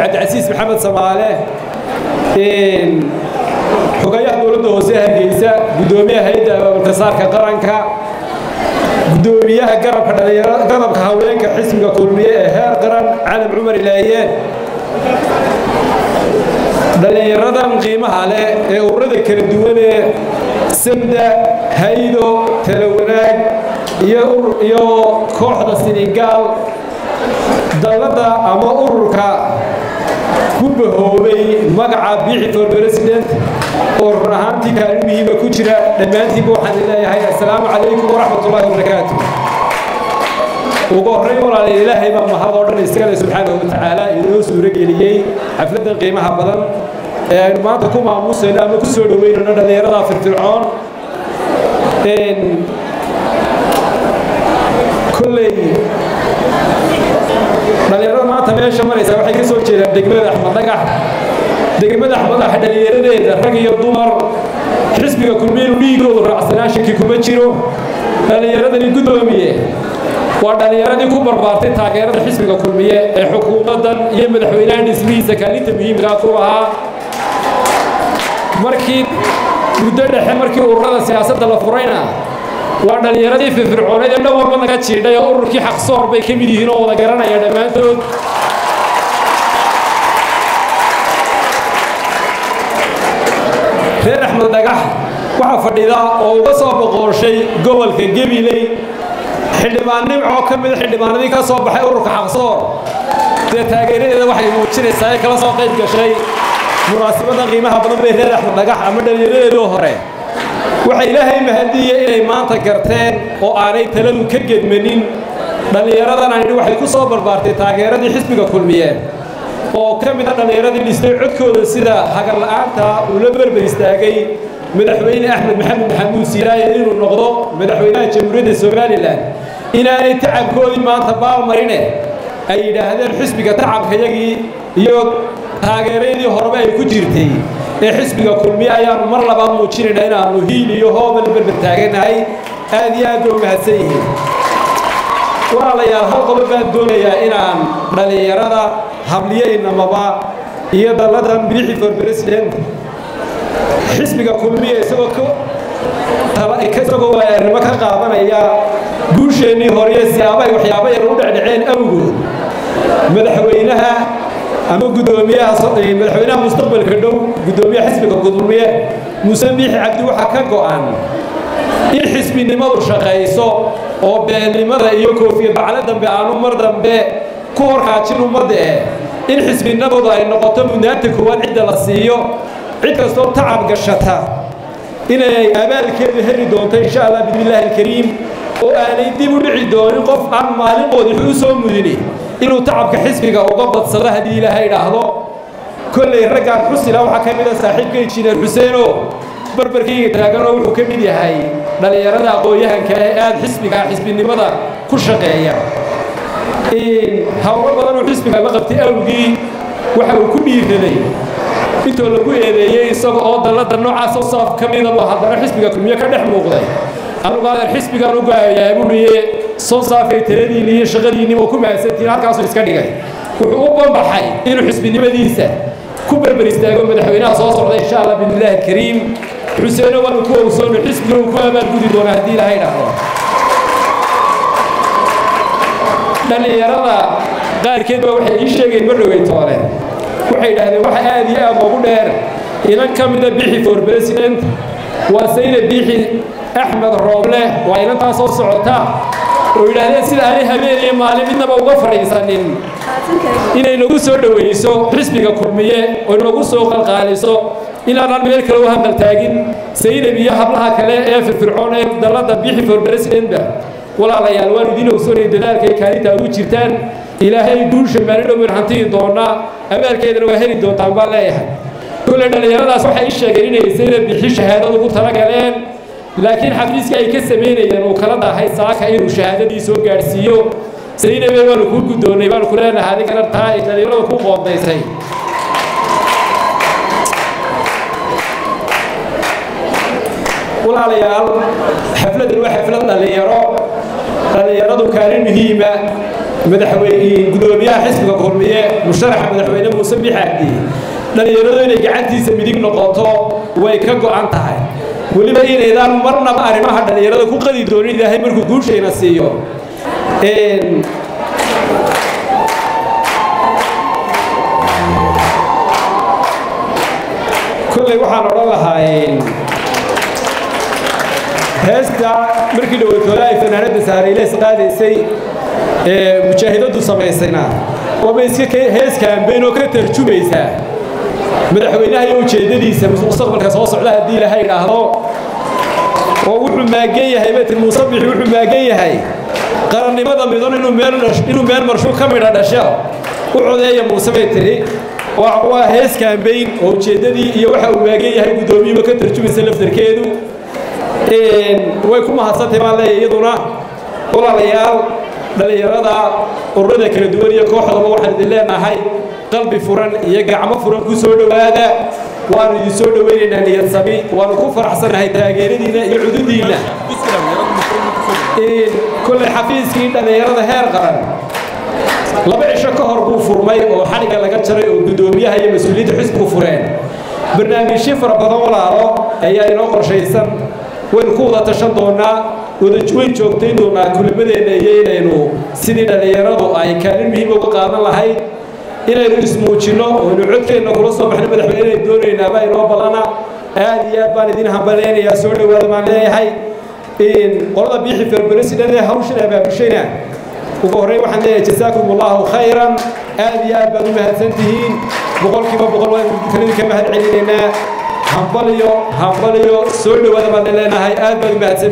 cabdicasiis maxamed samaale xogayaha dowladda hoose hargeysa guddoomiyaha hay'adda abaalkasaarka qaranka guddoomiyaha garabka garabka haweenka xisbiga kulmiye ee heer qaran calam cumar ilaaye dhallinyaradan qiimaha leh ee ururada kala duwanee samda haydo tala wanaag iyo kooxda sinigaal dallada ama ururka ku bahoobay magaca biixi for oo run ahaantii kaalin muhiima ku jira dhammaantiinba waxaan leeyahay assalaamu calaykum waraxmatullaahi wabarakaatu ugu horrayn walaala ilaahay baa mahad oo dhan iskale subxaanahu watacaala inoo suurageliyey xafladdan qiimaha badan. Ee aynu maanta ku maamusayno ama ku soo dhoweynayno dhallinyarada firfircoon kolley dhallinyarada maanta meesha maraysa waxay ka soo jeedaan degmada axmed dhagax degmada dhagax dhallinyaradeeda rag iyo dumar xisbiga kulmiyenu dhiigoodu raacsanaashiki kuma jiro. Dhallinyaradani guddoomiye waa dhallinyaradii ku barbaartay taageerada xisbiga kulmiye ee xukuumaddan iyo madaxweynaha dhismihiisa kaalinta muhiimkaa ku lahaa markii muddo dhexe markii ururada siyaasadda la furayna waa dhallinyaradii firfircooneed ee dhan walba naga jiidhay oo ururkii xaqsoor bay ka mid yihiin oo wada garanaya dhammaantood reer axmed dhagax waxaa fadhida oo uga soo boqooshay gobolka gebiley xildhibaan nimcoo ka mida xildhibaanadii ka soo baxay ururka xaqsoor dee taageeradeeda waxay muujinaysaa ee kala soo qayb gashay. Munaasabadda qiimaha badan bay reer axmed dhagax ama dhallinyaradeedoo hore. Waxay ilaahay mahadiye inay maanta garteen oo aanay taladu ka gedmanin. Dhallinyaradan anidhi waxay ku soo barbaartay taageeradii xisbiga kulmiyeed oo ka mida dhallinyaradii dhistay codkooda sida hagarla'aanta uu la berber istaagay madaxweyne axmed maxamed maxamuud siiraaye inuu noqdo madaxweynaha jamhuuriyadda somalilan inaanay tacabkoodii maanta baalmarine ay yidhaahdeen xisbiga tacabkayagii iyo taageeradii horeba ay ku jirtay. Ee xisbiga kulmiye ayaanu mar labaad muujinayna inaannu hiil iyo hoobal berber taaganahay. Aad iyo aad ba u mahadsan yihiin. Walaalayaal hal qodob baan doonayaa inaan dhallinyarada habliyeynamaba iyo dalladan bidixi for president. Xisbiga kulmiye isagoo isagoo waayaarnimo ka qaadanaya guusheennii horiyo siyaabahay waxyaaba yar u dhecdhaceen awgood madaxweynaha ama gudoomiyaha madaxweynaha mustaqbalka dhow gudoomiyaha xisbiga gudoomiye muuse biixi cabdi waxaa ka go'an in xisbinimadu shaqayso oo beelnimada iyo koofiyad baclo dambe aanu mar dambe ku horkaajin ummadda eh in xisbinimadu ay noqoto mudnaanta koowaad cidda la siiyo cid kastoo tacab gashata. Inay abaalkeeda heli doonto insha allah bismillaahi alkariim oo aanay dib u dhici doonin qof aan maalin qoodixu soo mudini. Inuu tacabka xisbiga uga badsado haddii ilaahay idhaahdo kolley raggaan xusila waxaa ka mid a saaxiibka injineer xuseenoo barbarkayga taaganoo wuxuu ka mid yahay dhallinyarada aqoon-yahanka ee aada xisbiga xisbinimada ku shaqeeya xisbiga la qabtay awgii waxa uu ku dhiiraday intoo lagu eedeeyey isaga oo dallada noocaas oo saaf ka midaba haddana xisbiga kulmiye ka dhex muuqday. Anugu adeer xisbigaan u gaayayaa buliye soo saafay taladiinni iyo shaqadiinni oo ku mahadsantiin halkaasuu iska dhigay. Wuxuu u banbaxay inuu xisbinimadiisa ku berber istaago madaxweynaha soo socda insha allah bismillaahi alkariim xuseeno waanu ku owsoono xisbiga uu ku abaalgudi doona haddii ilahay dhahdo dhallinyarada qaarkeed baa waxay ii sheegeen ma dhoweytoole waxay idhaahdeen waxa aad iyo aad loogu dheer. Inan ka mida bixi for president. Waa sayna bixi axmed rooble waa inantaa soo socota. Oo yidhaahdeen sida aanay habeen iyo maalin midnaba uga fadhiisanin. Inay nagu soo dhowayso xisbiga kulmiye oo nagu soo qalqaaliso. Inaanaan meel kale u hadal taagin. Saynab iyo hablaha kale ee firfircoon ee dallada bixi for presidentba. Walaalayaal waan idiin ogsoonaya dadaalkay kaalinta ugu jirtaan ilaahay guusha maalin dhow in hantiyi doonaa abaalkeedana waa heli doontaan baan leeyahay. Kule dhallinyaradaas waxay ii sheegeen inay saynab bixi shahaadad ugu talagaleen laakiin xafiiska ay ka samaynayeen uu kala dahay saaka inuu shahaadadii soo gaadhsiiyo. Saynabe baanu kuu guddoonnay baanu ku leenahay adigana taa ay dhallinyarada ku qoondaysay walaalayaal xafladan waa xaflad dhallinyaro dhallinyaradu kaalin muhiima gudoomiyaha xisbiga kulmiye musharaxa madaxweyne muuse bixaadi dhallinyaradu inay gacantiisa midig noqoto way ka go'an tahay. Weliba inaydaan marnaba arrimaha dhallinyarada ku qadi doonin ilaahay markuu guushayna siiyo. Kolley waxaan odhan lahaa heesta markii dhaweytoola ay fanaanadda saaraylees qaadaysay ee mujaahidaddu samaysayna waaba iska hees kaambeyn oo ka tarjumaysaa madaxweynaha iyo ujeeddadiisa mustaqbalka soo socda haddii ilaahay idhaahdo oo wuxuu maagan yahay betir muuse bixi wuxuu maagan yahay qarannimada midan inuu meel marshuul ka midha dhasho u codeeya muuse bay tiri waa hees kaambeyn oo ujeeddadii iyo waxa uu maagan yahay guddoomiyuba ka tarjumaysa laftarkeedu way ku mahadsantahay baan leeyahay iyaduna walaalayaal dhallinyarada ururada kala duwan iyo kooxdaba waxaan idin leenahay qalbi furan iyo gacmo furan ku soo dhowaada. Waanu idin soo dhowaynaynaa niyad sami waanu ku faraxsanahay taageeradiinna iyo cududiinna kolley xafiiskii dhallinyarada heer qaran. Laba cisho ka hor buu furmay oo xadhigga laga jaray oo guddoomiyaha iyo mas'uuliyiinta xisbigu fureen. Barnaamijyo fara badan walaalo ayaa inoo qorshaysan. Waynu ku wada tashan doonaa wadaweyn joogtayn doonaa kulimadeenna iyo inaynu sidii dhallinyaradu ay kaalin muhiim uga qaadan lahayd inaynu ismuujinno oynu codkeenna kula soo baxno madaxweyne doonaynaaba inoo ballana aad iyo aad baan idin hambalaynayaa soo dhowaada baan leeyahay qolada biixi ferberesident ee hawshan abaabushayna ugu horreyn waxaan leeyahay jasaakum allahu khayran. Aad iyo aad baad u mahadsan tihiin boqolkiiba boqol waan kalidin ka mahad celinaynaa hambaliyo hambaliyo soo dhowaada baan leenahay. Aad baad u mahadsan